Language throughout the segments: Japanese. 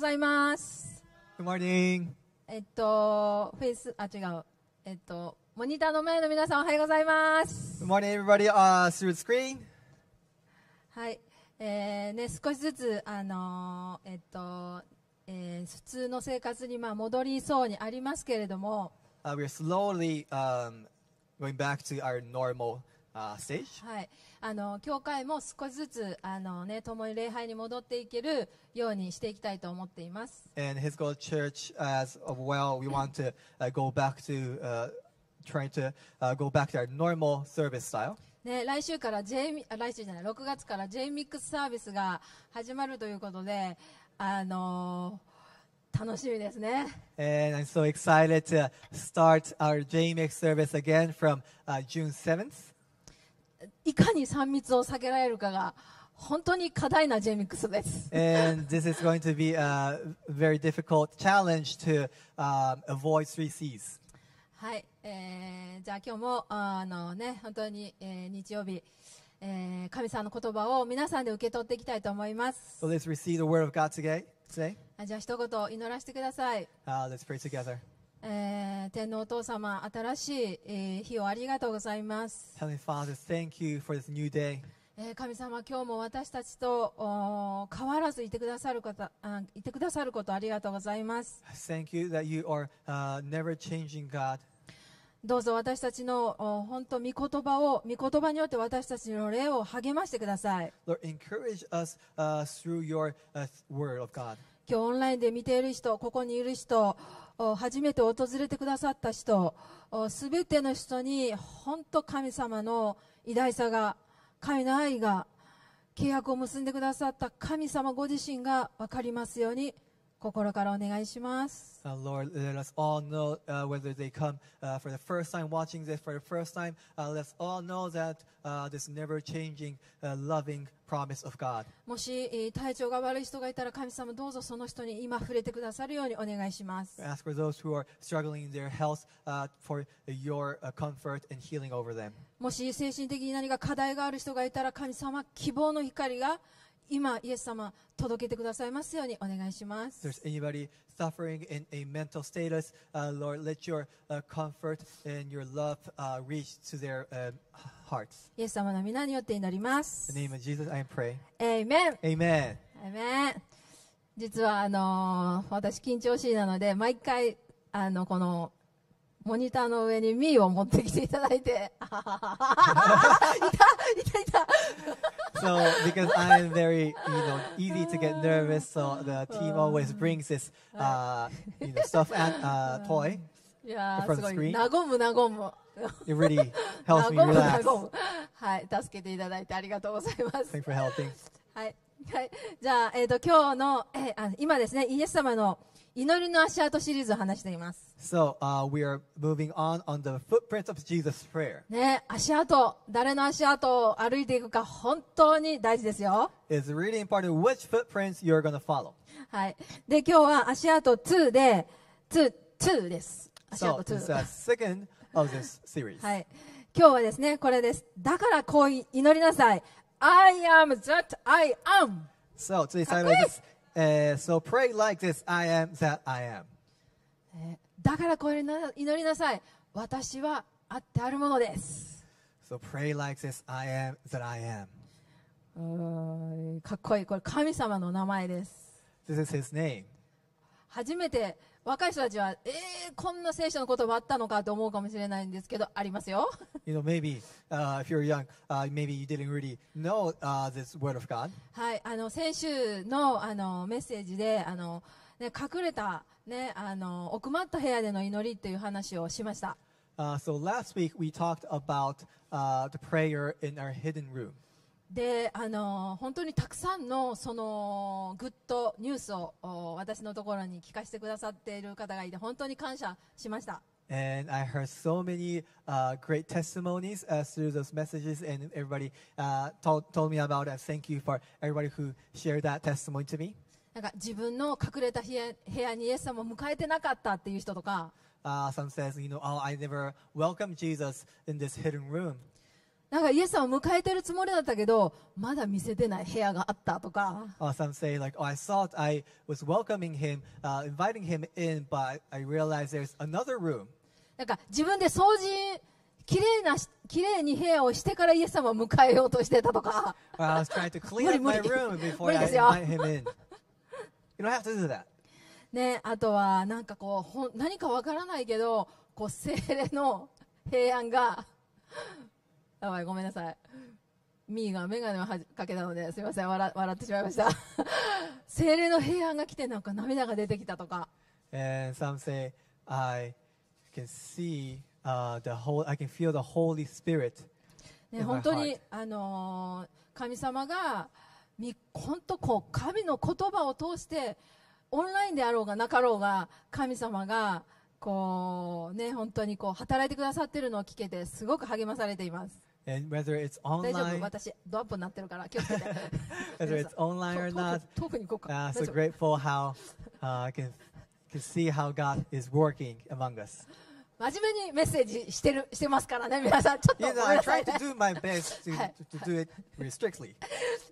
ざいます。Good morning. えっと、フェイス、あ、違う。えっと、モニターの前の皆さんおはようございます。Good morning, everybody uh, through the screen. はい。えー、ね、少しずつ、あのーえっと、えー普通の生活にまあ戻りそうにありますけれども、Uh, we're slowly um, going back to our normal はい、あの教会も少しずつあの、ね、共に礼拝に戻っていけるようにしていきたいと思っています。ね、来週から、J、来週じゃない、6月から J ミックスサービスが始まるということで、あの楽しみですね。And I'm so excited to start our JMX service again from、uh, June 7th. いかに3密を避けられるかが本当に課題な J ミックスです。And this is going to be a very difficult challenge to um, avoid three C's. はい、えーじゃあ今日もあのね本当に、えー日曜日、えー神様の言葉を皆さんで受け取っていきたいと思います。So let's receive the word of God today. today. あじゃあ一言祈らせてください。Uh, let's pray together. えー天皇お父様新しい、えー日をありがとうございます。Heavenly Father, thank you for this new day. えー神様、今日も私たちと変わらずいてくださることあいてくださることありがとうございます。Thank you that you are uh, never changing God. どうぞ私たちのお本当御言葉を御言葉によって私たちの霊を励ましてください。Lord, encourage us uh, through your uh, word of God. 今日オンラインで見ている人、ここにいる人、お初めて訪れてくださった人、すべての人に本当神様の偉大さが、神の愛が、契約を結んでくださった神様ご自身が分かりますように心からお願いします。Uh, Lord, let us all know uh, whether they come uh, for the first time watching this for the first time. Uh, let's all know that uh, this never changing, uh, loving promise of God. もしえー体調が悪い人がいたら神様どうぞその人に今触れてくださるようにお願いします。Ask for those who are struggling in their health uh, for your uh, comfort and healing over them. もし精神的に何か課題がある人がいたら神様希望の光が今イエス様届けてくださいますようにお願いします there's anybody suffering in a mental status, uh, Lord, let your uh, comfort and your love uh, reach to their um, hearts. イエス様の皆によって祈りま In す the name of Jesus, I pray. Amen. エイメン実はあのー私緊張しいなので毎回あのこのモニターの上にミーを持ってきていただいていたいたいた So, because I'm very, you know, easy to get nervous, so the team always brings this, uh, you know, stuffed an, uh, toy. いやー From すご the い screen? 和む和む It really helps me relax. はい助けていただいてありがとうございます Thanks for helping. はい、はい、じゃあ、えー、と今日の、えーあ今ですねイエス様の祈りの足跡シリーズを話しています So, uh, we are moving on on the footprints of Jesus' prayer. ね足跡誰の足跡を歩いていくか本当に大事ですよ It's really important which footprints you're going to follow. はいで今日は足跡2で2 2です足 So, 跡 this is the 2 second of this series. はい今日はですねこれですだからこう祈りなさい I am that I am So, today's title is uh, So pray like this I am that I am. だからこう祈りなさい私はあってあるものです So pray like this I am that I am. かっこいいこれ神様の名前です This is his name. 初めて若い人たちはえー、こんな聖書の言葉あったのかと思うかもしれないんですけどありますよ You know, maybe uh, if you're young, uh, maybe you didn't really know uh, this word of God. はいあの先週のあのメッセージであの、ね、隠れた、ね、あの奥まった部屋での祈りっていう話をしました Uh, so last week we talked about uh, the prayer in our hidden room. であの本当にたくさんのそのグッドニュースをお私のところに聞かせてくださっている方がいて本当に感謝しました And I heard so many uh, great testimonies uh, through those messages, and everybody uh, told, told me about it. Thank you for everybody who shared that testimony to me. なんか自分の隠れた部屋部屋にイエス様を迎えてなかったっていう人とか Uh, some says, you know, oh, I never welcomed Jesus in this hidden room. なんかイエス様を迎えてるつもりだったけどまだ見せてない部屋があったとか Or some say like, oh, I thought I was welcoming him, uh, inviting him in, but I realized there's another room. なんか自分で掃除きれいなしきれいに部屋をしてからイエス様を迎えようとしてたとか Or I was trying to clean up my room before I invite him in. You don't have to do that. ねあとはなんかこうほん何かわからないけどこう精霊の平安がやばいごめんなさいミーが眼鏡をはじかけたのですみません笑笑ってしまいました 精霊の平安が来てなんか涙が出てきたとか And some say, I can see uh, the whole, I can feel the Holy Spirit. ね、本当にあのー神様がみ本当こう神の言葉を通してオンラインであろうがなかろうが神様がこう、ね、本当にこう働いてくださっているのを聞けてすごく励まされています。And whether it's 大丈夫 online, 私ドアップになってるから気をつけて whether it's online or 遠 not, く遠くに行こうか uh, 大 so 丈夫 grateful how uh, I can, can see how God is working among us. 真面目にメッセージしてるしてますからね皆さんちょっとごめんなさい。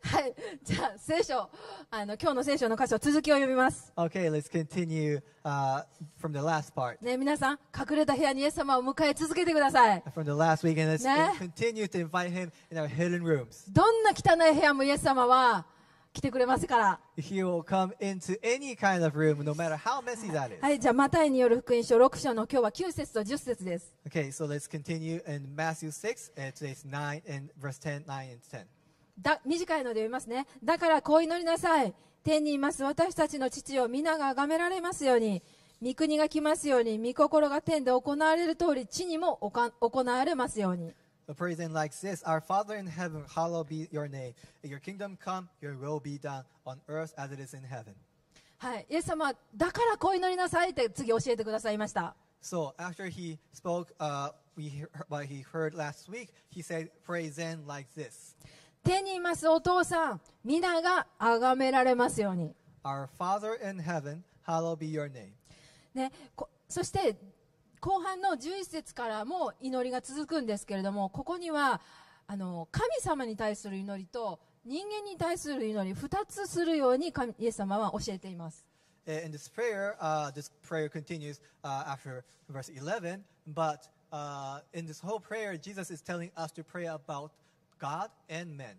はい。じゃあ聖書あの今日の聖書の箇所続きを読みます。ね皆さん隠れた部屋にイエス様を迎え続けてください。どんな汚い部屋もイエス様は。来てくれますから。He will come into any kind of room, no matter how messy that is. はい、じゃあ、マタイによる福音書6章の今日は9節と10節です。Okay, so let's continue in Matthew 6, and today's 9 and verse 10, 9 and 10. だ短いので読みますね。だからこう祈りなさい。天にいます私たちの父を皆が崇められますように、御国が来ますように、御心が天で行われる通り、地にも行われますように。The praise then like this Our Father in heaven, hallowed be your name. Your kingdom come, your will be done on earth as it is in heaven. はい、イエス様はだからこう祈りなさいって次教えてくださいました。 So after he spoke uh, we hear, what he heard last week, he said, Praise then like this 天にいますお父さん、皆が崇められますように。 Our Father in heaven, hallowed be your name. ね、こそして 後半の11節からも祈りが続くんですけれどもここにはあの神様に対する祈りと人間に対する祈り2つするように神イエス様は教えています Uh, In this prayer, uh, this prayer continues uh, after verse 11, but uh, in this whole prayer, Jesus is telling us to pray about God and men.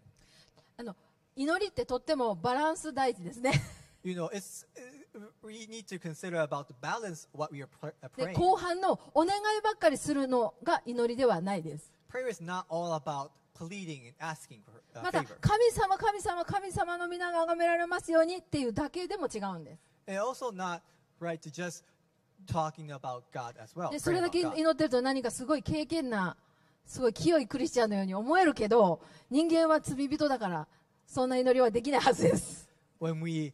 あの祈りってとってもバランス大事ですね You know, it's uh, we need to consider about the balance what we are pr- uh, で praying. 後半のお願いばっかりするのが祈りではないです Prayer is not all about pleading and asking for uh, また favor. 神様神様神様の皆が崇められますようにっていうだけでも違うんです And also not right to just talking about God as well. でそ praying れだけ.祈ってると何かすごい経験なすごい清いクリスチャンのように思えるけど人間は罪人だからそんな祈りはできないはずです when we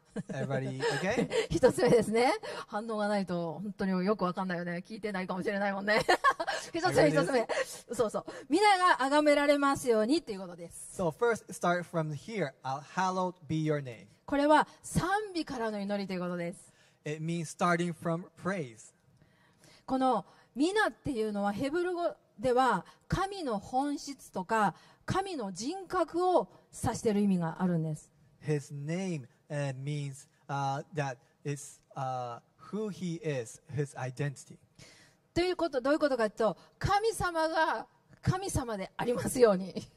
Everybody, okay? 一つ目ですね。反応がないと本当によくわかんないよね。聞いてないかもしれないもんね。一つ目一つ目。そうそう。皆が崇められますようにっていうことです。So first, start from here. Uh, hallowed be your name. これは賛美からの祈りということです。It means starting from praise. この「皆」っていうのはヘブル語では神の本質とか神の人格を指している意味があるんです。His name uh, means uh, that it's uh, who he is, his identity. ということどういうことかというと神様が神様でありますように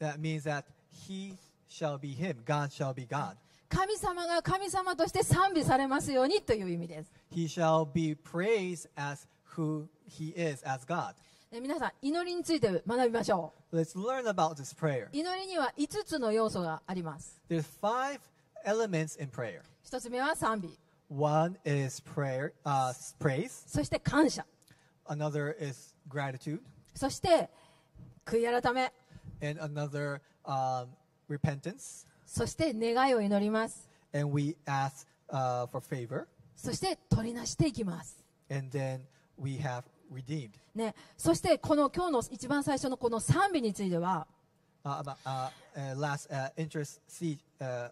That means that he shall be him, God shall be God. 神様が神様として賛美されますようにという意味です He shall be praised as who he is, as God. で皆さん祈りについて学びましょ Let's learn about this prayer. う祈りには5つの要素があります There's five elements in prayer. 1つ目は賛美 One is prayer, uh, praise. そして感謝 Another is gratitude, そして悔い改め and another um, repentance そして願いを祈ります and we ask uh, for favor, そして取りなしていきます、and then we have redeemed. ね、そしてこの今日の一番最初のこの賛美については Uh, uh, uh, last, uh, intercede, uh,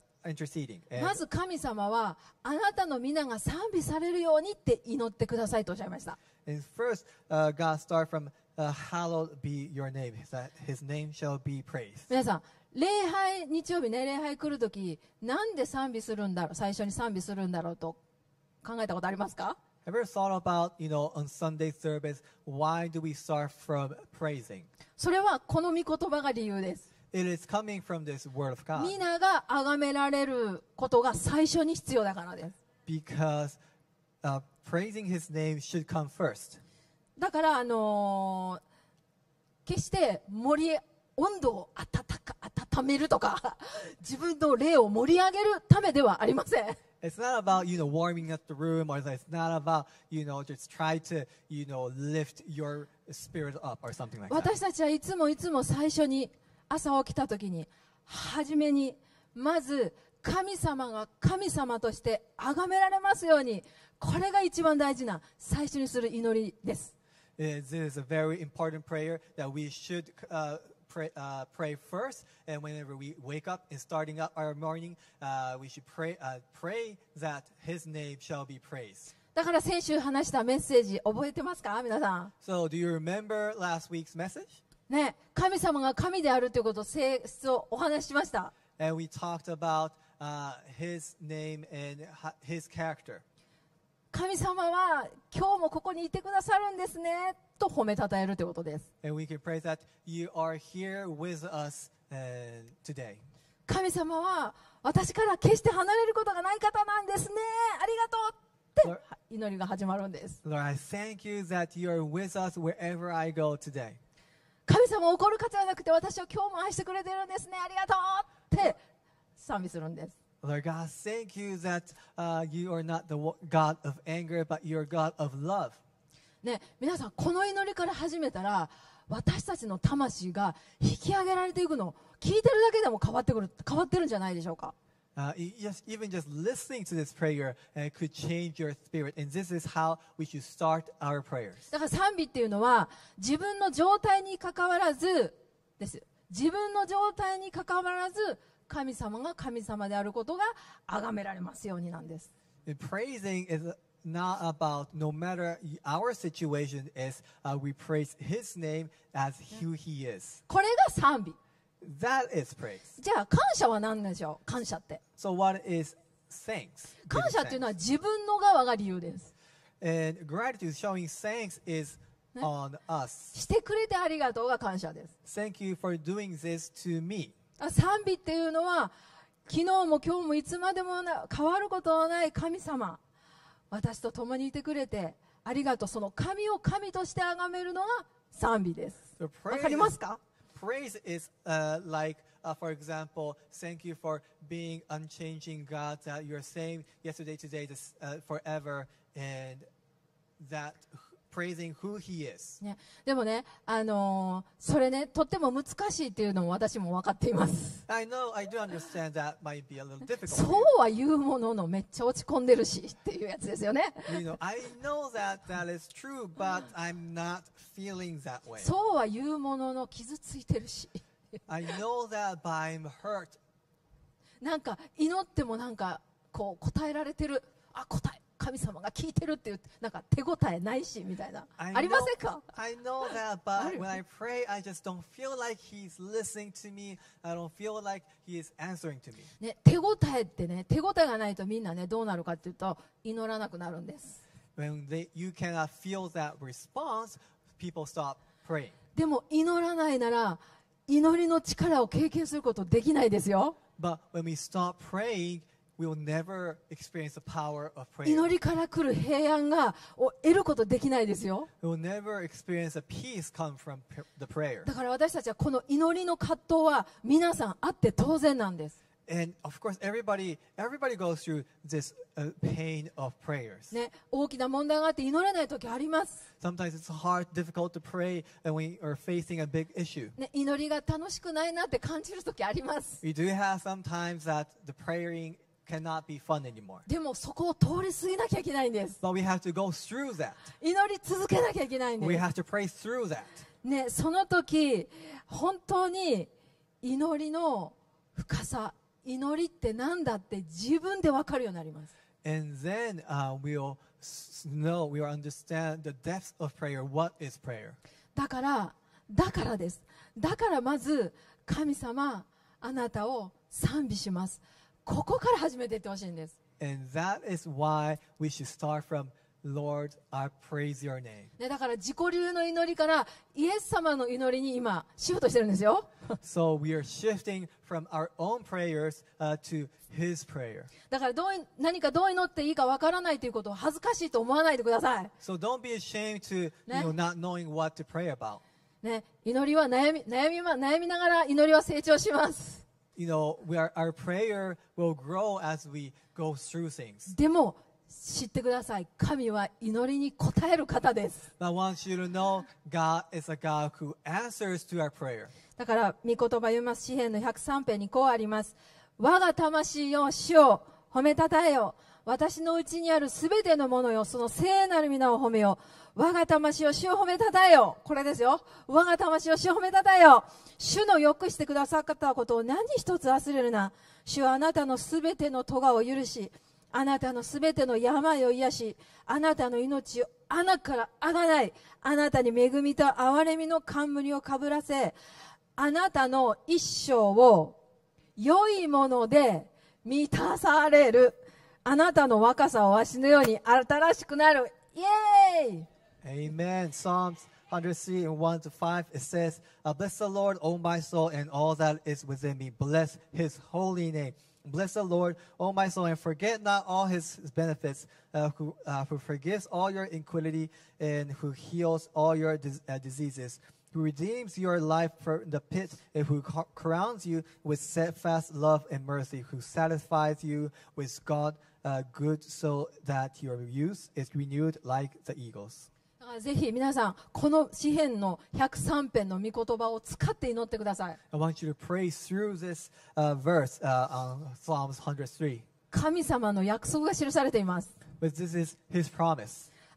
まず神様はあなたの皆が賛美されるようにって祈ってくださいとおっしゃいました。皆さん、礼拝、日曜日ね、礼拝来るとき、なんで賛美するんだろう、最初に賛美するんだろうと考えたことありますか？それはこの御言葉が理由です。It is coming from this word of God 皆が崇められることが最初に必要だからです because uh, praising His name should come first. だからあのー決して盛り温度を温か温めるとか自分の霊を盛り上げるためではありません It's not about, you know, warming up the room or it's not about, you know, just try to, you know, lift your spirit up or something like that. 私たちはいつもいつも最初に朝起きた時に初めにまず神様が神様として崇められますようにこれが一番大事な最初にする祈りです This is a very important prayer that we should uh, pray, uh, pray first. And whenever we wake up and starting up our morning, uh, we should pray, uh, pray that His name shall be praised. だから先週話したメッセージ覚えてますか皆さん So, do you remember last week's message? ね、神様が神であるということ、性質をお話ししました。神様は今日もここにいてくださるんですねと褒めたたえるということです。神様は私から決して離れることがない方なんですね。ありがとうって祈りが始まるんです。神様怒る方じゃなくて私を今日も愛してくれてるんですね。ありがとうって。賛美するんです。Lord God, thank you that uh, you are not the God of anger, but you're God of love. ね皆さんこの祈りから始めたら私たちの魂が引き上げられていくの聞いてるだけでも変わってくる変わってるんじゃないでしょうか Uh, e- just, even just listening to this prayer uh, could change your spirit. And this is how we should start our prayers. だから賛美っていうのは自分の状態にかかわらずです自分の状態にかかわらず神様が神様であることが崇められますようになんです And praising is not about no matter our situation is, uh, we praise His name as who He is. これが賛美 That is praise. じゃあ感謝は何でしょう？感謝って So what is thanks? 感謝っていうの.は自分の側が理由です And gratitude, showing thanks, is on us. してくれてありがとうが感謝です Thank you for doing this to me. あ賛美っていうのは昨日も今日もいつまでもな変わることのない神様私と共にいてくれてありがとうその神を神として崇めるのが賛美ですわかりますか？Praise is uh, like, uh, for example, thank you for being unchanging God, that you're same yesterday, today, this, uh, forever, and that praising who He is. ね、でもね、あのーそれねとっても難しいっていうのも私も分かっています I know, I do understand that might be a little difficult. そうは言うもののめっちゃ落ち込んでるしっていうやつですよね. You know, I know that that is true, but I'm not feeling that way. そうは言うものの傷ついてるし I know that, but I'm hurt. なんか祈ってもなんかこう答えられてるあ答え神様が聞いてるっていうなんか手応えないしみたいな I ありま know- せんか I know that, あ but る when I pray, I just don't feel like He's listening to me. I don't feel like He is answering to me. ね、手応えってね手応えがないとみんなねどうなるかっていうと祈らなくなるんです When they, you cannot feel that response, people stop praying. でも祈らないなら祈りの力を経験することできないですよ But when we stop praying, 祈りから来る平安がを得ることできないですよ.だから私たちはこの祈りの葛藤は皆さんあって当然なんです And of course, everybody everybody goes through this uh, pain of prayers. ね、大きな問題があって祈れない時あります、Sometimes it's hard, difficult to pray, and we are facing a big issue. ね、祈りが楽しくないなって感じる時あります We do have sometimes that the praying cannot be fun anymore. でもそこを通り過ぎなきゃいけないんです But we have to go through that. 祈り続けなきゃいけないん We で have to pray through that. す、ね、その時本当に祈りの深さ祈りって何だって自分で分かるようになります And then uh, we'll s- know, we'll understand the depth of prayer. What is prayer? だからだからですだからまず神様あなたを賛美しますここから始めていってほしいんです And that is why we should start from Lord, I praise your name. ね、だから自己流の祈りからイエス様の祈りに今しようとしてるんですよ So we are shifting from our own prayers uh, to His prayer. だからどうい何かどう祈っていいかわからないということを恥ずかしいと思わないでください、So don't be ashamed to, you know, not knowing what to pray about. ね、祈りは悩み悩み,、ま、悩みながら祈りは成長しますでも知ってください。神は祈りに応える方です。だから、御言葉を読ます。詩篇の103編にこうあります。我が魂よ、主を褒めたたえよ。私のうちにあるすべてのものよその聖なる皆を褒めよ我が魂を主を褒めたたえよこれですよ。我が魂を主を褒めたたえよ主のよくしてくださったことを何一つ忘れるな。主はあなたのすべての咎を許しあなたのすべての病を癒しあなたの命を穴からあがないあなたに恵みと憐れみの冠をかぶらせあなたの一生を良いもので満たされる。あなたの若さはわしのように新しくなるイエーイ Amen. Psalms 103 and 1 to 5, it says, uh, Bless the Lord, O my soul, and all that is within me. Bless his holy name. Bless the Lord, O my soul, and forget not all his, his benefits, uh, who, uh, who forgives all your iniquity and who heals all your dis- uh, diseases, who redeems your life from the pit, and who co- crowns you with steadfast love and mercy, who satisfies you with God good so that your youth is renewed like the eagles. だぜひ皆さん、この詩篇の103編の御言葉を使って祈ってください。神様の約束が記されています。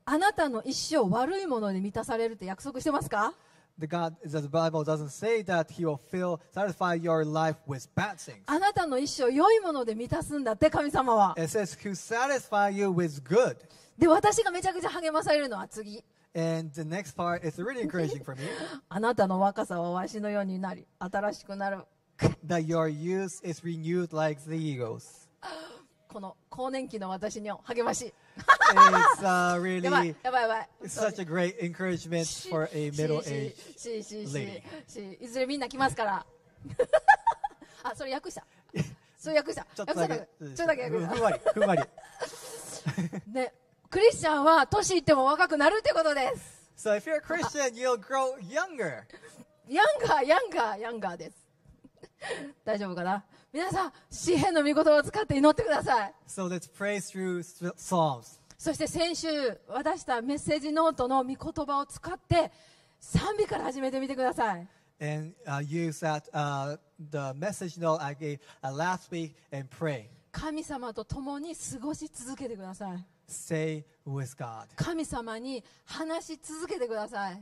あなたの一生悪いもので満たされるって約束してますか？The God, the Bible doesn't say that he will fill, satisfy your life with bad things. あなたの一生良いもので満たすんだって神様は It says, who satisfy you with good. で私がめちゃくちゃ励まされるのは次 And the next part is really encouraging for me あなたの若さはわしのようになり新しくなる that your youth is renewed like the eagles. この更年期の私に励まし。It's uh, やばい really such a great encouragement for a middle aged ししし lady. しいずれみんな来ますから。あそれ訳した。それ訳した。ちょっと訳だけ、ちょっとだけ訳しふんわり、ふんわり。たねクリスチャンは年いっても若くなるってことです。So if you're a Christian, you'll grow younger. ヤンガーヤンガーヤンガーです。大丈夫かな？皆さん、詩篇の御言葉を使って祈ってください。そして先週、渡したメッセージノートの御言葉を使って、賛美から始めてみてください。神様と共に過ごし続けてください。神様に話し続けてください。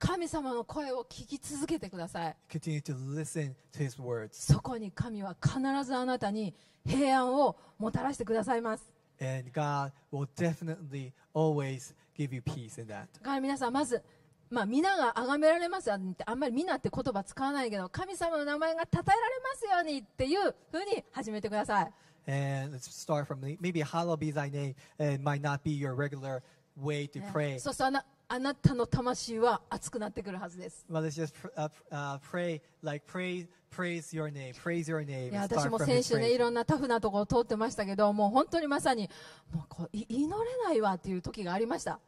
神様の声を聞き続けてください。そこに神は必ずあなたに平安をもたらしてくださいます。皆さん、まず、まあ、皆が崇められますよって、あんまり皆って言葉使わないけど、神様の名前が称えられますようにっていうふうに始めてください。And let's. あなたの魂は熱くなってくるはずです Well, just uh, uh, pray, like praise, praise your name, praise your name. いや私も His 週ね.いろんなタフなところを通ってましたけどもう本当にまさにもうこうい祈れないわっていう時がありました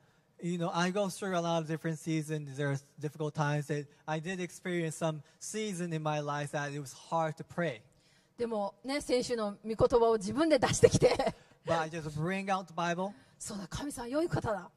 You know, I go through a lot of different seasons. There's difficult times that I did experience some season in my life that it was hard to pray. でもね先週の御言葉を自分で出してきて But I just bring out the Bible. そうだ神さん良い方だ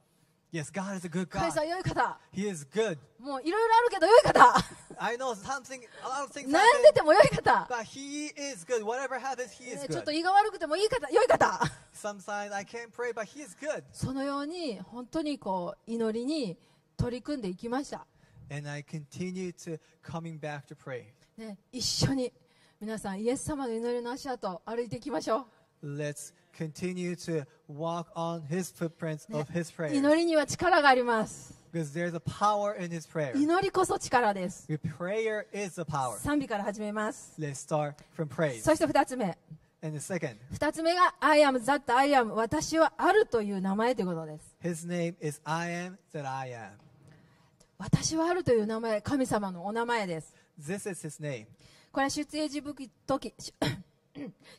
Yes, God is a good 神 God. さん良い方 He is good. もういろいろあるけど良い方 I know something, a lot of things 悩んで happen, ても良い方、but He is good. Whatever happens, He is ねちょっと good. 胃が悪くてもいい方良い方 Sometimes I can't pray, but He is good. そのように本当にこう祈りに取り組んでいきました、And I continue to coming back to pray. ね、一緒に皆さんイエス様の祈りの足跡歩いていきましょ Let's 祈りには力があります。祈りこそ力です。賛美から始めます。そして二つ目。二つ目が、私はあるという名前ということです。私はあるという名前、神様のお名前です。これは出エジプト記。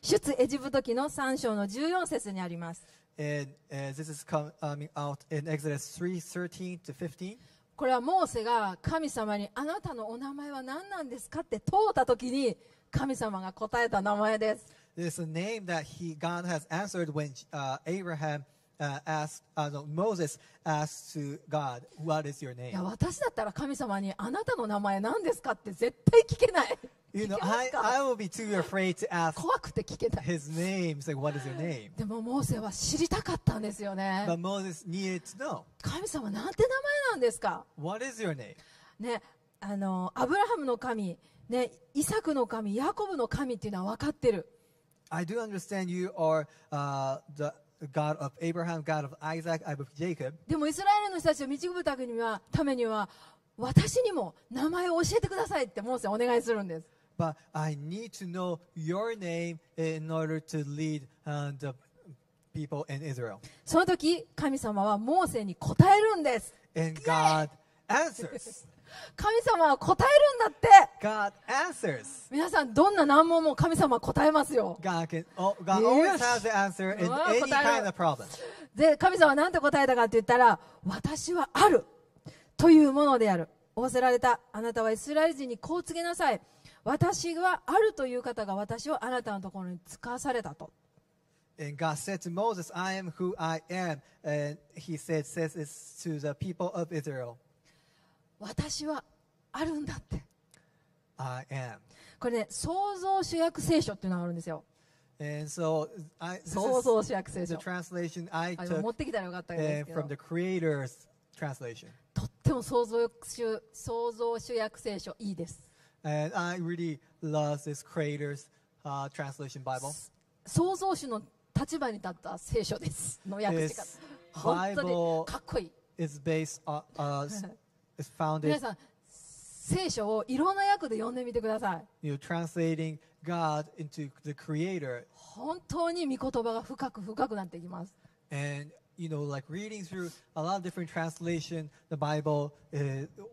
出エジプト記の3章の14節にあります And uh, this is coming out in Exodus 3 13 to 15. これはモーセが神様にあなたのお名前は何なんですかって問うた時に神様が答えた名前です It's a name that he, God has answered when uh, Abraham uh, asked, uh, no, Moses asked to God, What is your い name? や私だったら神様にあなたの名前何ですかって絶対聞けない You 聞 know, I, か I will be too afraid to ask 怖くて聞けない his name. It's like, What is your name? でもモーセは知りたかったんですよね But Moses needed to know, 神様なんて名前なんですか What is your name? ねあのアブラハムの神ねイサクの神ヤコブの神っていうのは分かってる I do understand you are uh, the God of Abraham, God of Isaac, God of Jacob. でもイスラエルの人たちを導くためにはためには私にも名前を教えてくださいってモーセお願いするんですその時神様はモー to know your 神様は答えるんだって。皆さん、どんな難問も神様は答えますよ。神様は何て答えたかって言ったら、私はあるというものである。仰せられた、あなたはイスラエル人にこう告げなさい。私はあるという方が私をあなたのところに使わされたと。私はあるんだってこれね、創造主役聖書っていうのがあるんですよ。So、主役聖書。持ってきたらよかったけど。とっても創造,主創造主役聖書、いいです。And I really love this Creator's uh, translation Bible. 創造主の立場に立った聖書ですの訳し方本当にかっこいい is based on, uh, is founded, 皆さん聖書をいろんな訳で読んでみてください you know, translating God into the Creator. 本当に御言葉が深く深くなっていきます And, you know, like reading through a lot of different translation, the Bible uh,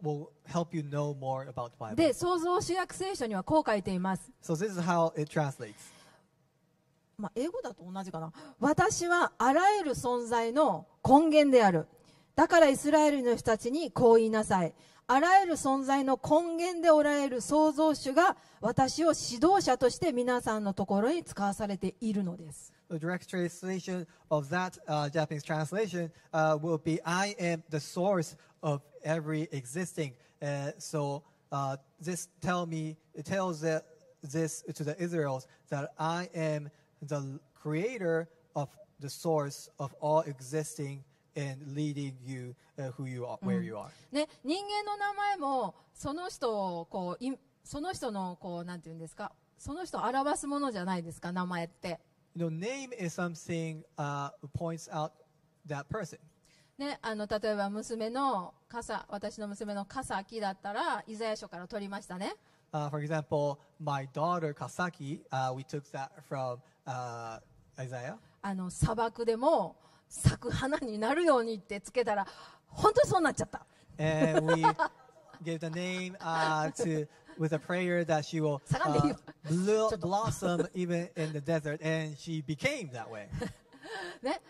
will help you know more about the Bible. で創造主役聖書にはこう書いています So this is how it translates. まあ、英語だと同じかな私はあらゆる存在の根源であるだからイスラエルの人たちにこう言いなさいあらゆる存在の根源でおられる創造主が私を指導者として皆さんのところに使わされているのです The direct translation of that uh, Japanese translation uh, will be I am the source of every existing. Uh, so uh, this tell me it tells the, this to the Israels that I am the creator of the source of all existing and leading you uh, who you are, where you are. ね、人間の名前もその人をこういその人のこうなんていうんですかその人を表すものじゃないですか名前って、 You know, name is something uh, points out that person. ね、あの例えば娘の傘私の娘の傘木だったらイザヤ書から取りましたね Uh, for example, my daughter Kasaki, uh, we took that from uh, Isaiah. あの砂漠でも咲く花になるようにってつけたら本当にそうなっちゃった And we gave the name uh, to with a prayer that she will uh, 下がんでいいよ。 blo- blossom even in the desert, and she became that way. ね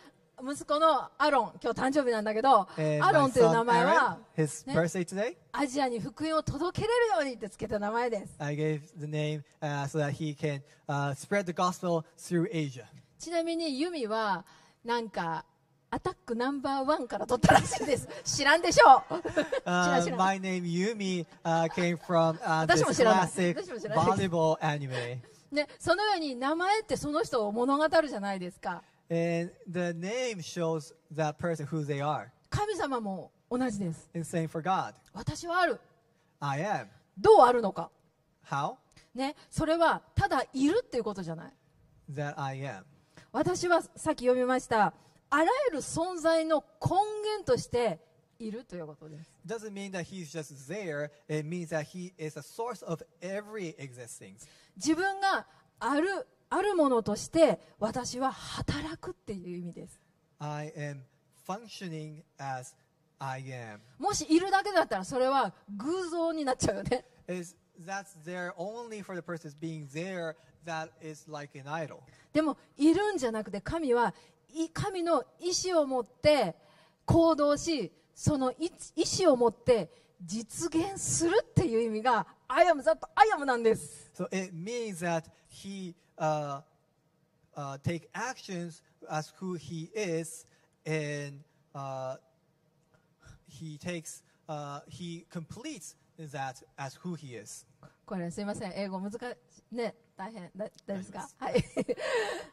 息子のアロン、今日誕生日なんだけど、 And アロ my ンという名 son 前 Aaron, は、 his ね birthday today, アジアに福音を届けれるようにってつけた名前です。 I gave the name uh, so that he can uh, spread the gospel through Asia. ちなみにユミは、なんか、 アタックナンバーワンから取ったらしいです。知らんでしょう Uh, 知らん。my name Yumi uh, came from uh, 私 this classic volleyball anime. ね、そのように名前ってその人を物語るじゃないですか。And the name shows that person who they are. 神様も同じです。And same for God. 私はある。I am. どうあるのか。How? ね、それはただいるっていうことじゃない。That I am. 私はさっき読みました。あらゆる存在の根源としているということです。自分がある,あるものとして私は働くっていう意味です。もしいるだけだったらそれは偶像になっちゃうよね。でも、いるんじゃなくて、神は神の意志を持って行動しその意意志を持って実現するっていう意味が I am that I am なんです So it means that he uh, uh, take actions as who he is, and uh, he takes uh, he completes that as who he is. これすいません英語難しいね大変だ大丈夫ですかはい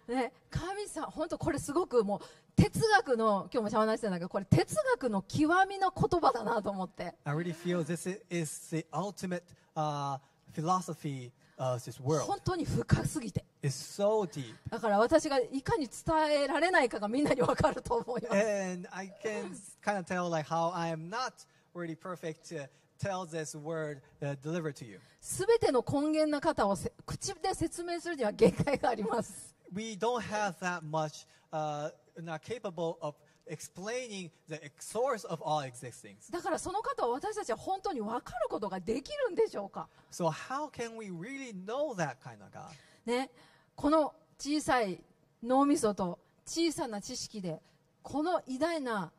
ね神様本当これすごくもう哲学の今日もシャワーナしてたんだけどこれ哲学の極みの言葉だなと思って I really feel this is the ultimate uh, philosophy of this world. 本当に深すぎて It's so deep. だから私がいかに伝えられないかがみんなに分かると思います And I can kind of tell like how I am not really perfect to tell this word uh, delivered to you. すべての根源な方をせ口で説明するには限界があります。We don't have that much, uh, not capable of explaining the ex- source of all existings. だからその方を私たちは本当に分かることができるんでしょうか。So how can we really know that kind of God? ね、この小さい脳みそと小さな知識でこの偉大な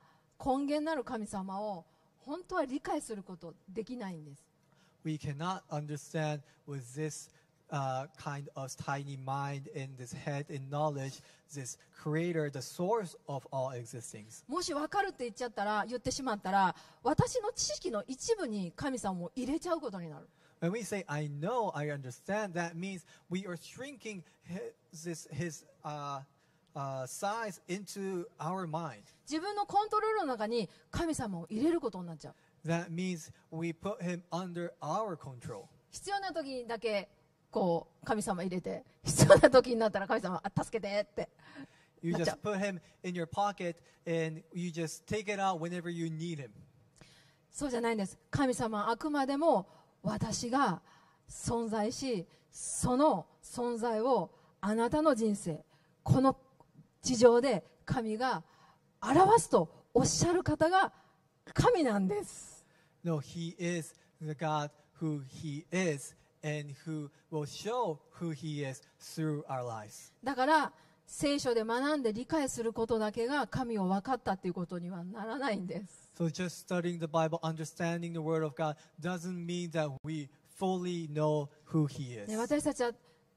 根源なる神様を本当は理解することできないんです。We cannot understand with this uh, kind of tiny mind and this head in knowledge, this creator, the source of all existings. もし分かるって言っちゃったら言ってしまったら私の知識の一部に神様を入れちゃうことになる。When we say, I know, I understand, that means we are shrinking his, his uh, uh, size into our mind. 自分のコントロールの中に神様を入れることになっちゃう。That means we put him under our control. 必要な時にだけこう神様入れて必要な時になったら神様あ助けてって You just put him in your pocket and you just take it out whenever you need him. そうじゃないんです神様はあくまでも私が存在しその存在をあなたの人生この地上で神が表すとおっしゃる方が神なんです No, he is the God who he is and who will show who he is through our lives. だから聖書で学んで理解することだけが神を分かったっていうことにはならないんです So just studying the Bible, understanding the Word of God, doesn't mean that we fully know who He is. ね、私たちは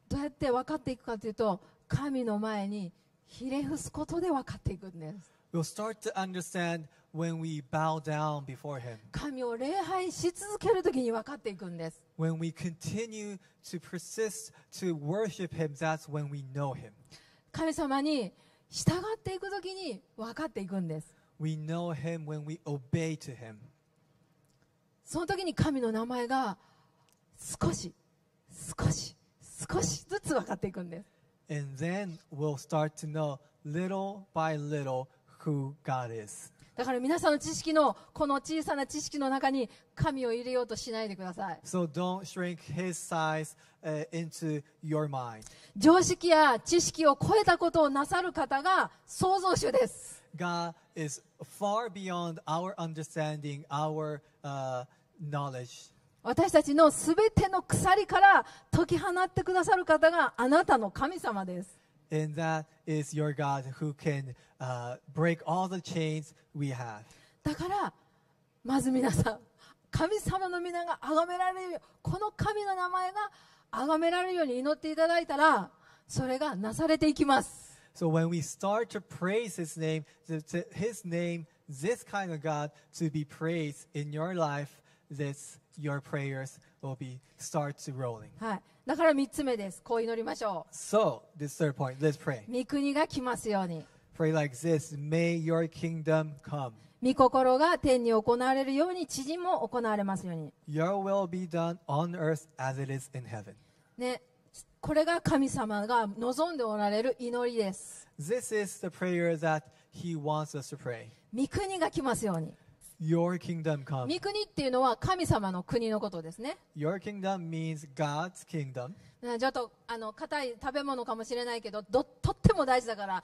どうやって分かっていくかというと神の前にひれ伏すことで分かっていくんです We'll start to understand when we bow down before Him, 神を礼拝し続けるときに分かっていくんです when we continue to persist to worship Him. That's when we know Him. 神様に従っていくときに分かっていくんです We know Him when we obey to Him. その時に神の名前が少し少し少しずつ分かっていくんです And then we'll start to know little by little who God is. だから皆さんの知識のこの小さな知識の中に神を入れようとしないでください So don't shrink His size uh, into your mind. 常識や知識を超えたことをなさる方が創造主です God is far beyond our understanding, our uh, knowledge. 私たちのすべての鎖から解き放ってくださる方があなたの神様です。だからまず皆さん神様の皆が崇められるようこの神の名前が崇められるように祈っていただいたらそれがなされていきます。Your prayers will be start to rolling. はい、だから3つ目ですこう祈りましょ So this third point, let's pray. う御国が来ますように Pray like this: May your kingdom come. 御心が天に行われるように地にも行われますように Your will be done on earth as it is in heaven. ねこれが神様が望んでおられる祈りです This is the prayer that He wants us to pray. 御国が来ますように Your kingdom come. 御国っていうのは神様の国のことですね Your kingdom means God's kingdom. ねちょっとあの硬い食べ物かもしれないけどどとっても大事だから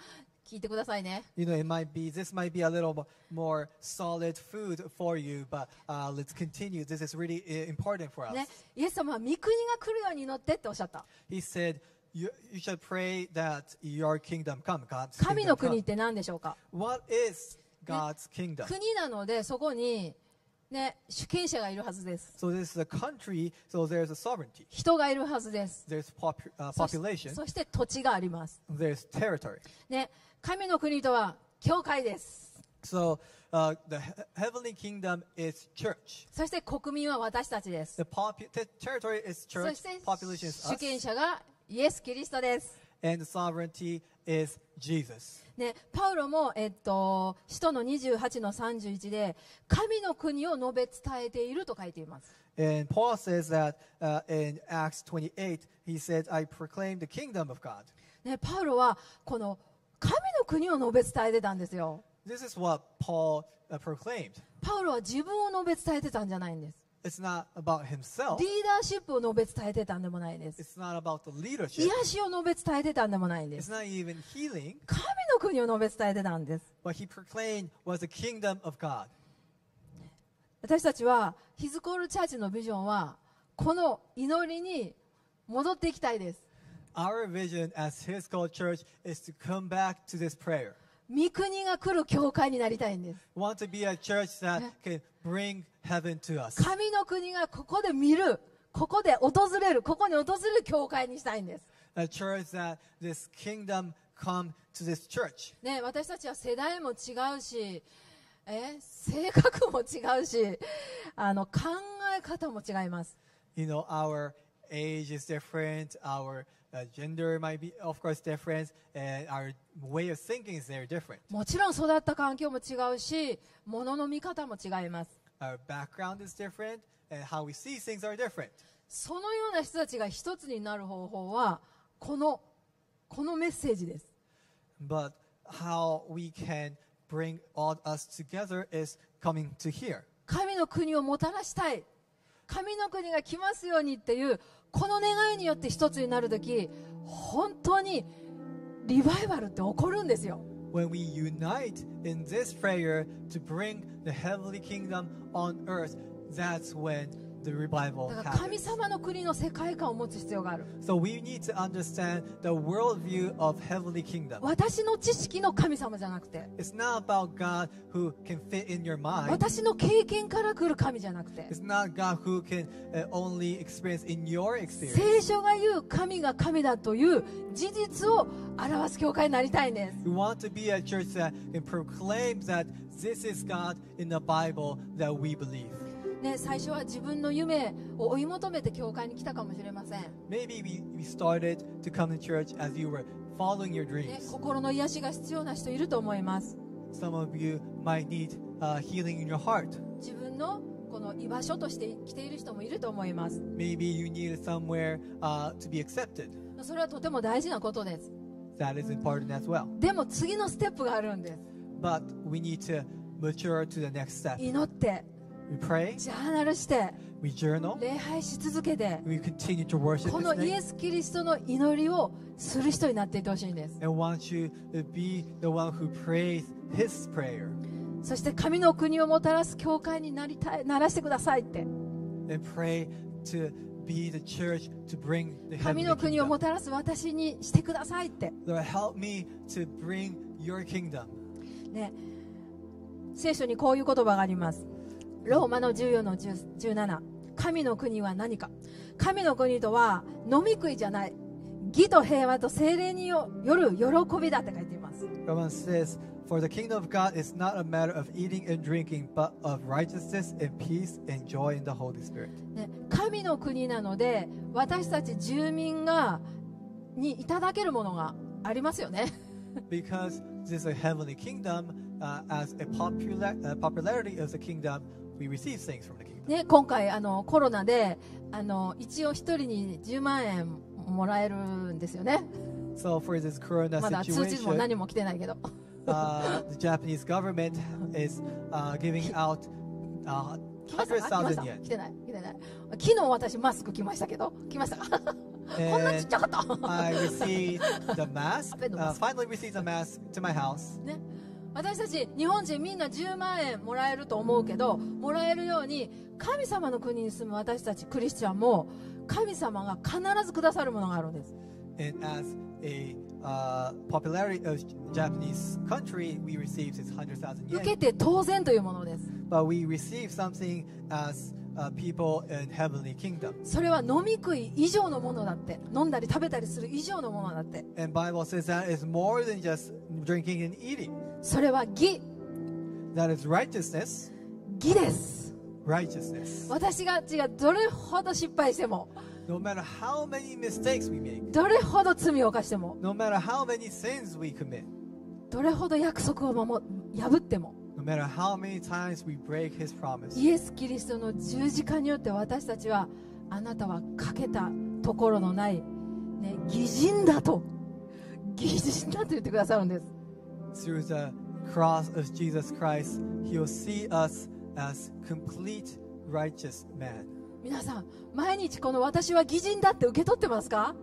聞いてくださいね You know, it might be this might be a little mo- more solid food for you, but uh, let's continue. This is really uh, important for us. ねイエス様は御国が来るように祈ってっておっしゃった He said, you, you should pray that your kingdom come, God's 神の kingdom 国っ come. て何でしょうか What is God's kingdom? 国なのでそこに、ね、主権者がいるはずです So this is a country, so there's a sovereignty. 人がいるはずです There's pop, uh, そし population. そして土地があります、There's territory. ね、神の国とは教会です So uh, the he- heavenly kingdom is church. そして国民は私たちです The popu- te- territory is そ church. して Population is 主権 us. 者がイエス・キリストです、And sovereignty is Jesus. ね、パウロも、えっと、使徒の28の31で神の国を述べ伝えていると書いています And Paul says that uh, in Acts 28, he said, I proclaim the kingdom of God. ね、パウロはこの神の国を述べ伝えてたんですよ This is what Paul uh, proclaimed. パウロは自分を述べ伝えてたんじゃないんです It's not about himself. リーダーシップを述べ伝えてたんでもないです It's not about the leadership. 癒しを述べ伝えてたんでもないんで It's す not even healing. 神の国を述べ伝えてたんです What he proclaimed was the kingdom of God. 私たちはヒズコールチャーチのビジョンはこの祈りに戻っていきたいです Our vision as His Called Church is to come back to this prayer. 御国が来る教会になりたいんです。神の国がここで見る、ここで訪れる、ここに訪れる教会にしたいんです。ね、私たちは世代も違うし、え性格も違うしあの、考え方も違います。もちろん育った環境も違うし、ものの見方も違います。そのような人たちが一つになる方法はこの、このメッセージです。神の国をもたらしたい。神の国が来ますようにっていう。この願いによって一つになるとき本当にリバイバルって起こるんですよ When we unite in this prayer to bring the heavenly kingdom on earth, that's when the revival だから神.様の国の世界観を持つ必要がある So we need to understand the worldview of heavenly kingdom. 私の知識の神様じゃなくて It's not about God who can fit in your mind. 私の経験から来る神じゃなくて It's not God who can uh, only experience in your experience. 聖書が言う神が神だという事実を表す教会になりたいんです We want to be a church that can proclaim that this is God in the Bible that we believe. ね、最初は自分の夢を追い求めて教会に来たかもしれません、Maybe we, we started to come to church as you were following your ね、dreams. 心の癒しが必要な人いると思います Some of you might need uh, healing in your heart. 自分のこの居場所として来ている人もいると思います Maybe you need somewhere uh, to be accepted. それはとても大事なことです That is important as well. でも次のステップがあるんです But we need to mature to the next step. 祈って We pray, ジャーナルして we journal, 礼拝し続けて we continue to worship このイ.エス・キリストの祈りをする人になっていってほしいんです and want you to be the one who prays His prayer そして神の国をもたらす教会になりたいならしてくださいって and pray to be the church to bring the 神の国を.もたらす私にしてくださいって、Lord, help me to bring your kingdom. ね、聖書にこういう言葉がありますローマの14の10 17神の国は何か神の国とは飲み食いじゃない義と平和と精霊による喜びだって書いています Romans says, For the kingdom of God is not a matter of eating and drinking, but of righteousness and peace and joy in the Holy Spirit. ね、神の国なので私たち住民がにいただけるものがありますよね Because this is a heavenly kingdom, uh, as a popular, uh, popularity of the kingdom, the. ね、今回あのコロナであの一応一人に10万円もらえるんですよね So for this corona まだ通知も situation, 何も来てないけど uh, the Japanese government is uh, giving out uh, 来ましたか来まし100,000た yen. 来てない来てない昨日私マスク来ましたけど来ましたかこんなちっちゃかった I received the mask, uh, finally received a mask to my house. ね、私たち日本人みんな10万円もらえると思うけどもらえるように神様の国に住む私たちクリスチャンも神様が必ずくださるものがあるんです。受けて当然というものです。Uh. それは飲み食い以上のものだって飲んだり食べたりする以上のものだって.それは義 That is righteousness. 義です Righteousness. 私たちがどれほど失敗しても No matter how many mistakes we make, どれほど罪を犯しても no matter how many sins we commit, どれほど約束を守破っても no matter how many times we break His promise, イエス・キリストの十字架によって私たちはあなたはかけたところのない、ね、義人だと義人だと言ってくださるんです through the cross of Jesus Christ, He will see us as complete righteous man. 皆さん毎日この私は義人だって受け取ってますか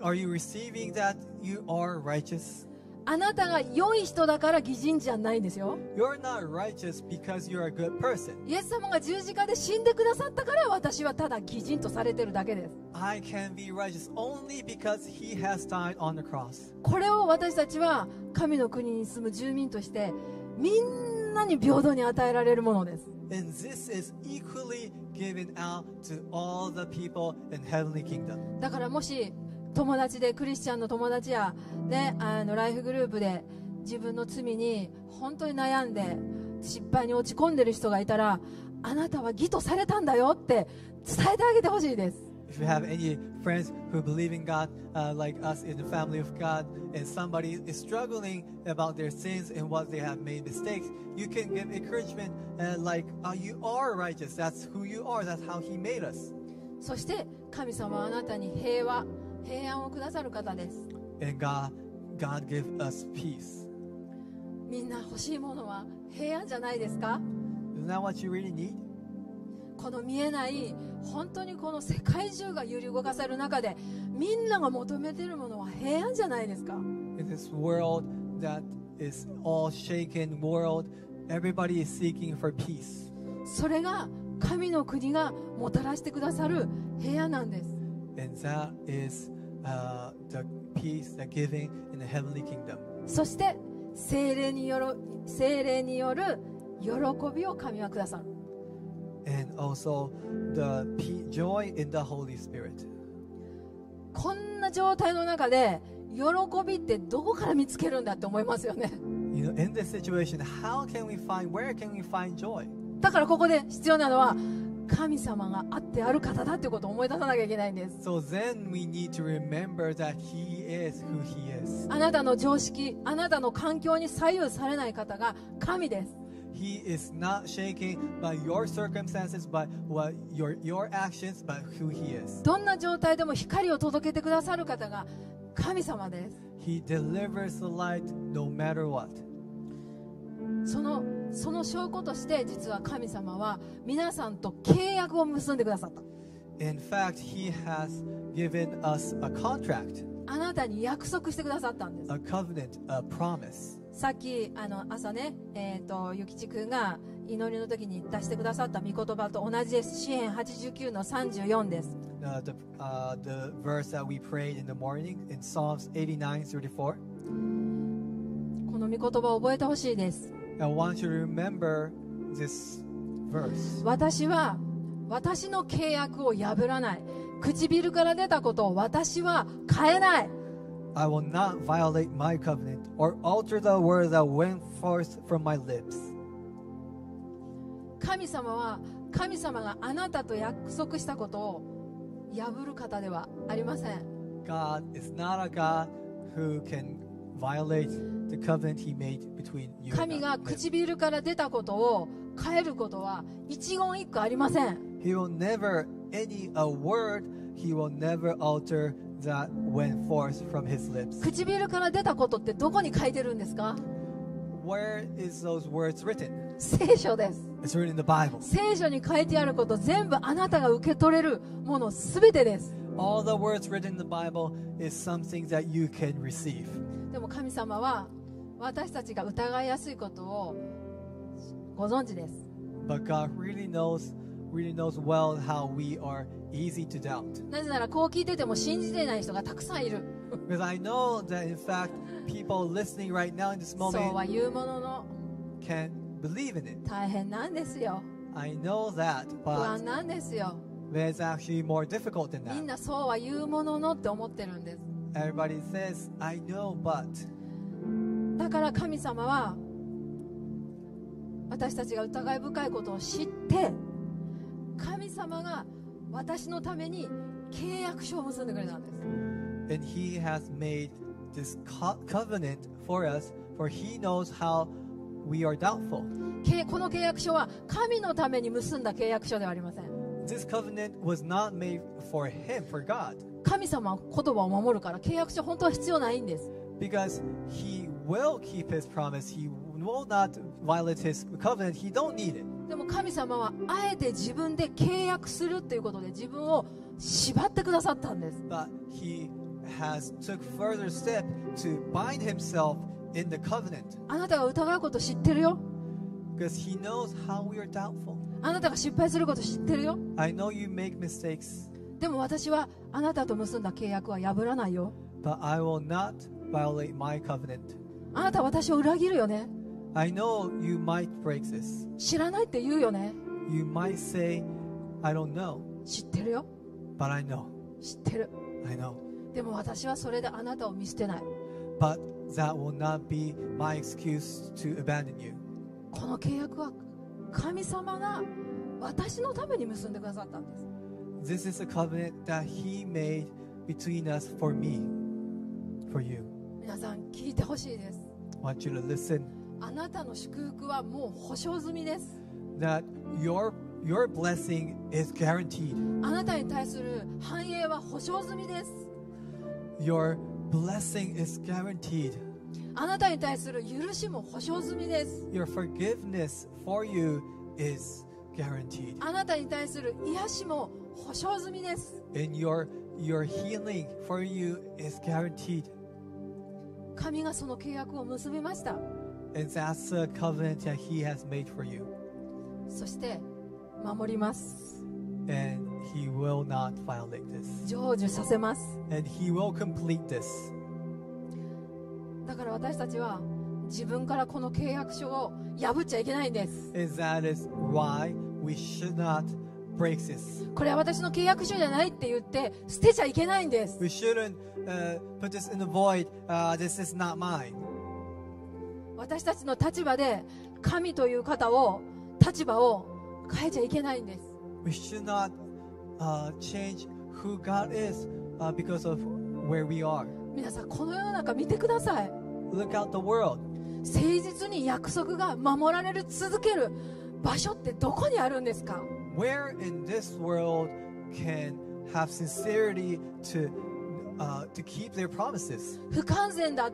Are you receiving that you are righteous? あなたが良い人だから義人じゃないんですよ You're not righteous because you're a good person. イエス様が十字架で死んでくださったから私はただ義人とされてるだけです I can be righteous only because He has died on the cross. これを私たちは神の国に住む住民としてみんなに平等に与えられるものです And this is equally given out to all the people in heavenly kingdom. だからもし友達でクリスチャンの友達や、ね、あのライフグループで自分の罪に本当に悩んで失敗に落ち込んでる人がいたらあなたは義とされたんだよって伝えてあげてほしいです If you have any friends who believe in God, uh, like us in the family of God, and somebody is struggling about their sins and what they have made mistakes, you can give encouragement uh, like, uh, you are righteous. That's who you are. That's how He made us. そして神様はあなたに平和平安をくださる方です And God, God give us peace. みんな欲しいものは平安じゃないですか Isn't that what you really need? この見えない本当にこの世界中が揺り動かされる中でみんなが求めているものは平安じゃないですか In this world that is all shaken world, everybody is seeking for peace. それが神の国がもたらしてくださる部屋なんです And that is uh, the peace that giving in the heavenly kingdom. そして精霊による精霊による喜びを神はくださる and also the joy in the Holy Spirit. こんな状態の中で喜びってどこから見つけるんだって思いますよね You know, in this situation, how can we find, where can we find joy? だからここで必要なのは神様があってある方だってことを思い出さなきゃいけないんです So then we need to remember that He is who He is. あなたの常識あなたの環境に左右されない方が神です He is not shaken by your circumstances, by what your your actions, but who He is. どんな状態でも光を届けてくださる方が神様です He delivers the light no matter what. そのその証拠として実は神様は皆さんと契約を結んでくださった In fact, He has given us a contract, あなたに約束してくださったんです a covenant, a promise. さっきあの朝ね、えー、とゆきちくんが祈りの時に出してくださった御言葉と同じです支援89の34です uh, the, uh, the verse that we prayed in the morning in Psalms 89 34. この御言葉を覚えてほしいです I want you to remember this verse. 私は私の契約を破らない唇から出たことを私は変えない I will not violate my covenant or alter the word that went forth from my lips. 神様は神様があなたと約束したことを破る方ではありません God is not a God who can violate the covenant he made between you 神が.唇から出たことを変えることは一言一句ありません He will never, any a word, he will never alter that went forth from his lips. 唇から出たことってどこに書いてるんですか Where is those words written? 聖書です It's written in the Bible. 聖書に書いてあること全部あなたが受け取れるものすべてです All the words written in the Bible is something that you can receive. でも神様は私たちが疑いやすいことをご存知です But God really knows, really knows well how we are easy to doubt. なぜならこう聞いてても信じてない人がたくさんいる Because I know that in fact, people listening right now in this そうは moment 言うものの can't believe in it. 大変なんですよ I know that, 不安 but なんですよ it's actually more difficult than みん that. なそうは言うもののって思ってるんです Everybody says, I know, but だから神様は私たちが疑い深いことを知って神様が私のために契約書を結んでくれたんです and He has made this co- covenant for us, for He knows how we are doubtful. けこの契約書は神のために結んだ契約書ではありません This covenant was not made for Him, for God, 神様は言葉を守るから契約書本当は必要ないんです because He will keep His promise. He will not violate His covenant. He don't need it. でも神様はあえて自分で契約するっていうことで自分を縛ってくださったんです But He has took further step to bind Himself in the covenant, あなたが疑うこと知ってるよ because He knows how we are doubtful. あなたが失敗すること知ってるよ I know you make mistakes, でも私はあなたと結んだ契約は破らないよ but I will not violate my covenant. あなたは私を裏切るよね I know you might break this. 知らないって言うよね You might say, I don't know, 知ってるよ but I know. 知ってる I know. でも私はそれであなたを見捨てない But that will not be my excuse to abandon you. この契約は神様が私のために結んでくださったんです This is a covenant that He made between us for me, for you. 皆さん聞いてほしいです I want you to listen あなたの祝福はもう保証済みです that your your blessing is guaranteed. あなたに対する繁栄は保証済みです Your blessing is guaranteed. あなたに対する許しも保証済みです Your forgiveness for you is guaranteed. あなたに対する癒しも保証済みです And your your healing for you is guaranteed. 神がその契約を結びました And that's a covenant that He has made for you. そして守ります And He will not violate this. 成就させます And He will complete this. だから私たちは自分からこの契約書を破っちゃいけないんです And that is why we should not break this. これは私の契約書じゃないって言って捨てちゃいけないんです We shouldn't uh, put this in the void. Uh, this is not mine. 私たちの立場で神という方を立場を変えちゃいけないんです We should not uh, change who God is uh, because of where we are. 皆さんこの世の中見てください Look out the world. 誠実に約束が守られる続ける場所ってどこにあるんですか Where in this world can have sincerity to uh, to keep their promises? 不完全だ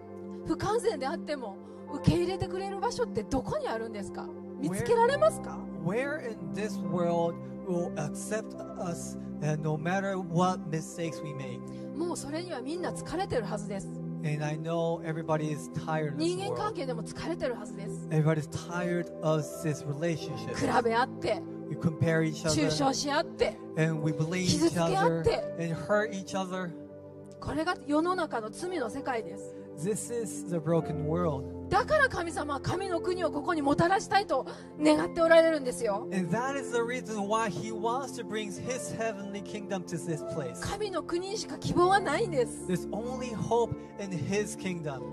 不完全であっても受け入れてくれる場所ってどこにあるんですか見つけられますか Where in this world will accept us uh, no matter what mistakes we make? もうそれにはみんな疲れてるはずです And I know everybody is tired of 人 this 間関 world. 係でも疲れてるはずです Everybody's tired of this relationship. 比べ合って we compare each compare each other, 抽象し合って傷つけ合ってこれが世の中の罪の世界です。This is the broken だから神様は神の国をここにもたらしたいと願っておられるんですよ。神の国にしか希望はないんです。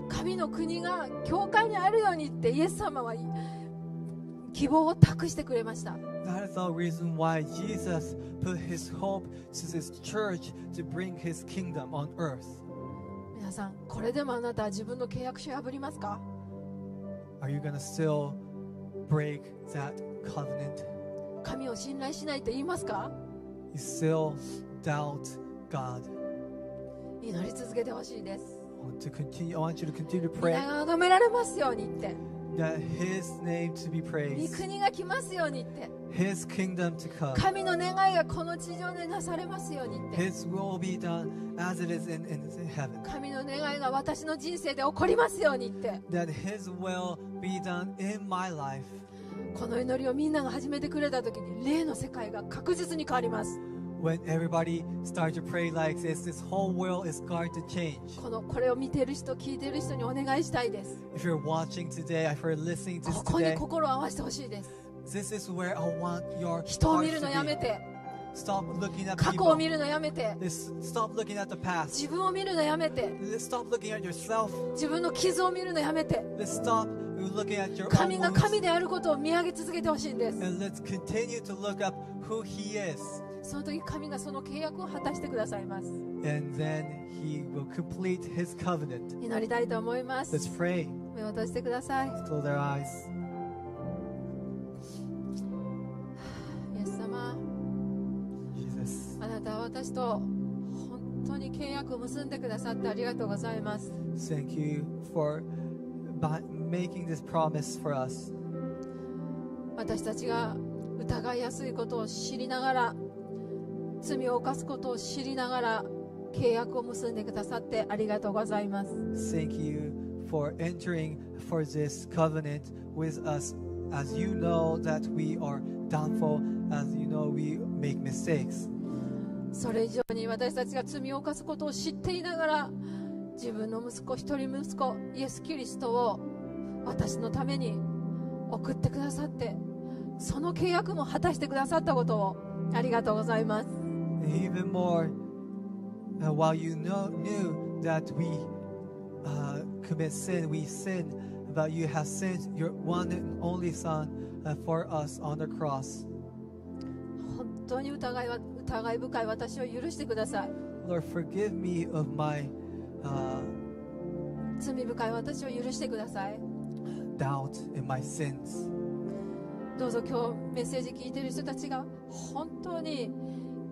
神の国が教会にあるようにってイエス様は言う。希望を託してくれました That is the reason why Jesus put his hope to this church to bring his kingdom on earth. 皆さんこれでもあなたは自分の契約書破りますか Are you to still break that covenant? 神を信頼しないと言いますか You still doubt God? 祈り続けてほしいです to continue. I want you to continue to 皆 pray が崇められますようにって that His name to be 御 praised, 国が来ますようにって His kingdom to come, 神の願いがこの地上でなされますようにって His will be done as it is in, in heaven. 神の願いが私の人生で起こりますようにって That His will be done in my life. この祈りをみんなが始めてくれた時に霊の世界が確実に変わります When everybody starts to pray like this, this whole world is going to change. このこれを見てる人聞いてる人にお願いしたいです If you're watching today, if you're listening to こ this こに today, 心を合わせてほしいです this is where I want your 人を見 hearts るの to やめ be. て Stop looking at 過去を people. 見るのやめて This- Stop looking at the past. 自分を見るのやめて Let's stop looking at yourself. 自分の傷を見るのやめて Let's stop looking at your own 神が wounds. 神であることを見上げ続けてほしいんです And let's continue to look up who He is. その時神がその契約を果たしてくださいます。祈りたいと思います。目を閉じてください。イエス様、あなたは私と本当に契約を結んでくださってありがとうございます。私たちが疑いやすいことを知りながら、罪を犯すことを知りながら契約を結んでくださってありがとうございます Thank you for entering for this covenant with us as you know that we are downfall, as you know we make mistakes. それ以上に私たちが罪を犯すことを知っていながら自分の息子一人息子イエス・キリストを私のために送ってくださってその契約も果たしてくださったことをありがとうございます And even more, uh, while you know, knew that we uh, commit sin, we sin, but you have sent your one and only Son uh, for us on the cross. 本当に疑いは疑い深い私を許してください Lord, forgive me of my uh, 罪深い私を許してください doubt and my sins. どうぞ今日メッセージ聞いている人たちが本当に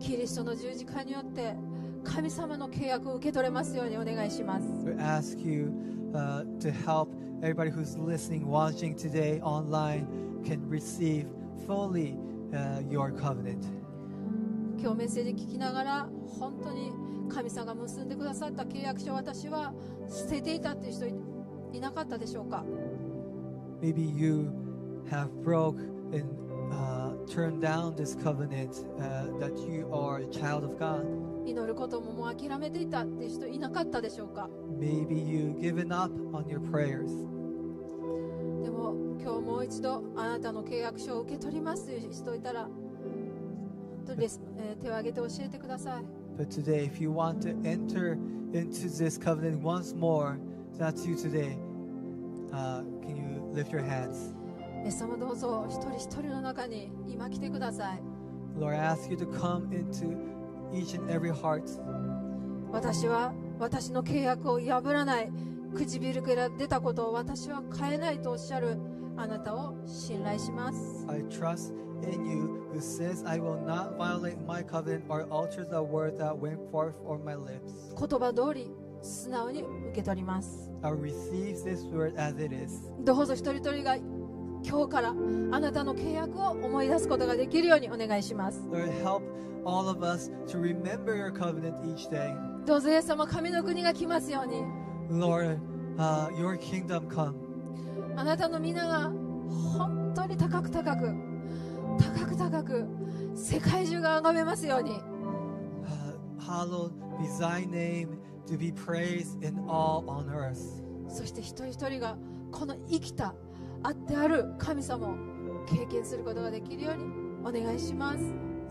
キリストの十字架によって神様の契約を受け取れますようにお願いします We ask you uh, to help everybody who's listening, watching today online, can receive fully uh, your covenant. 今日メッセージ聞きながら本当に神様が結んでくださった契約書を私は捨てていたっていう人いいなかったでしょうか Maybe you have broke and uh, turned down this covenant uh, that you are a child of God. 祈ることももう諦めていたっていう人いなかったでしょうか Maybe you given up on your prayers. でも今日もう一度あなたの契約書を受け取りますという人いたら本当にレス、えー手を挙げて教えてください But today, if you want to enter into this covenant once more, that's you today. Uh, can you lift your hands? イエス様どうぞ一人一人の中に今来てください Lord, I ask you to come into each and every heart. 私は私の契約を破らない唇から出たことを私は変えないとおっしゃるあなたを信頼します I trust in you who says, I will not violate my covenant or alter the word that went forth on my lips. 言葉通り素直に受け取ります I receive this word as it is. どうぞ一人一人が今日からあなたの契約を思い出すことができるようにお願いします。どうぞ、イエス様、神の国が来ますように。あなたの皆が本当に高く高く、高く高く、世界中が崇めますように。Hallowed be thy name to be praised in all on earth. そして一人一人がこの生きた、あってある神様を経験することができるようにお願いします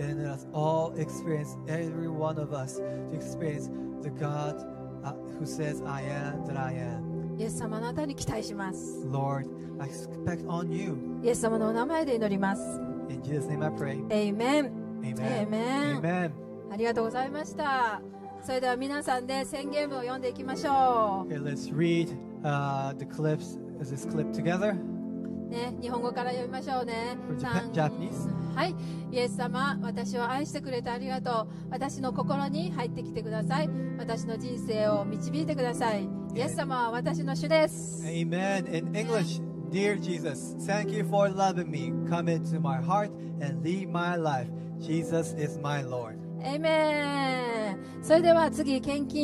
And let us all experience, every one of us, to experience the God uh, who says, I am that I am. イエス様あなたに期待します Lord, I expect on you. イエス様のお名前で祈ります In Jesus' name I pray. エイメン Amen. Amen. Amen. ありがとうございましたそれでは皆さんで宣言文を読んでいきましょ Okay, let's read uh, the clips, this clip together. うね日本語から読みましょうね.はいイエス様私を愛してくれてありがとう私の心に入ってきてください私の人生を導いてくださいイエス様は私の主です Amen. In English, dear Jesus, thank you for loving me. Come into my heart and lead my life. Jesus is my Lord. エイメンそれでは次献金